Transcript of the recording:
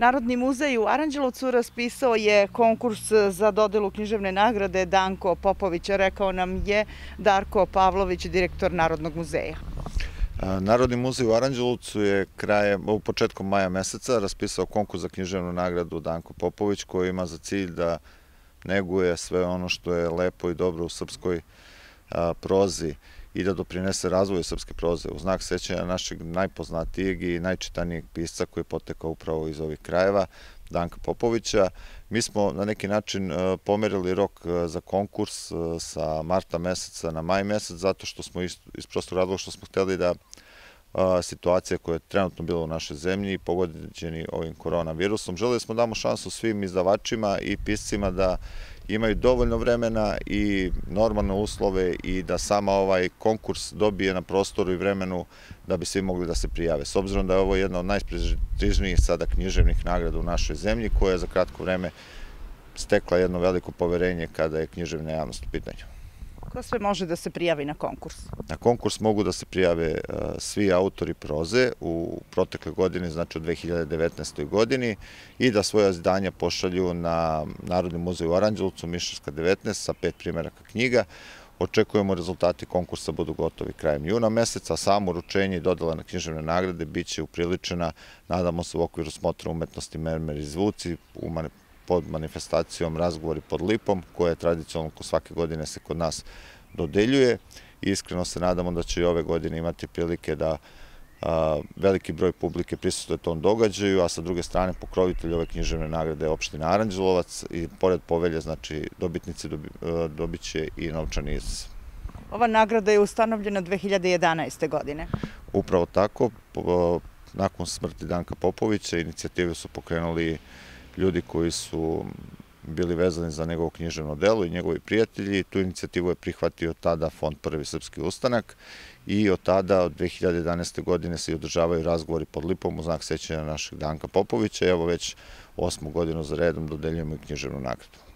Narodni muzej u Aranđelovcu raspisao je konkurs za dodelu književne nagrade Danko Popović, rekao nam je Darko Pavlović, direktor Narodnog muzeja. Narodni muzej u Aranđelovcu je krajem, u početkom maja meseca raspisao konkurs za književnu nagradu Danko Popović koji ima za cilj da neguje sve ono što je lepo i dobro u srpskoj prozi i da doprinese razvoju srpske proze u znak sećanja našeg najpoznatijeg i najčitanijeg pisca koji je potekao upravo iz ovih krajeva, Danka Popovića. Mi smo na neki način pomerili rok za konkurs sa marta meseca na maj mesec, zato što smo iz prostog razloga što smo hteli da situacija koja je trenutno bila u našoj zemlji, pogođeni ovim koronavirusom. Želeli smo da damo šansu svim izdavačima i piscima da imaju dovoljno vremena i normalne uslove i da sama ovaj konkurs dobije na prostoru i vremenu da bi svi mogli da se prijave. S obzirom da je ovo jedna od najprestižnijih sada književnih nagrada u našoj zemlji koja je za kratko vreme stekla jedno veliko poverenje kada je književna javnost u pitanju. Ko sve može da se prijavi na konkurs? Na konkurs mogu da se prijave e, svi autori proze u protekle godine, znači u 2019. godini i da svoje izdanja pošalju na Narodni muzej u Aranđelovcu, Mišarska 19, sa pet primjeraka knjiga. Očekujemo rezultati konkursa budu gotovi krajem juna meseca, samo uručenje i dodala na književne nagrade biće upriličena, nadamo se u okviru smotra umetnosti Mermer i Zvuci, u pod manifestacijom Razgovori pod lipom, koja je tradicionalno svake godine se kod nas dodeljuje. Iskreno se nadamo da će i ove godine imati prilike da veliki broj publike prisutuje tom događaju, a sa druge strane pokrovitelj ove književne nagrade je opština Aranđelovac i pored povelje, znači dobitnici dobit će i novčani izaz. Ova nagrada je ustanovljena 2011. godine. Upravo tako, nakon smrti Danka Popovića, inicijative su pokrenuli ljudi koji su bili vezani za njegovo književno delo i njegovi prijatelji. Tu inicijativu je prihvatio tada Fond Prvi Srpski ustanak i od tada, od 2011. godine, se održavaju razgovori pod lipom u znak sećanja našeg Danka Popovića. Evo već osmu godinu za redom dodeljujemo i književnu nagradu.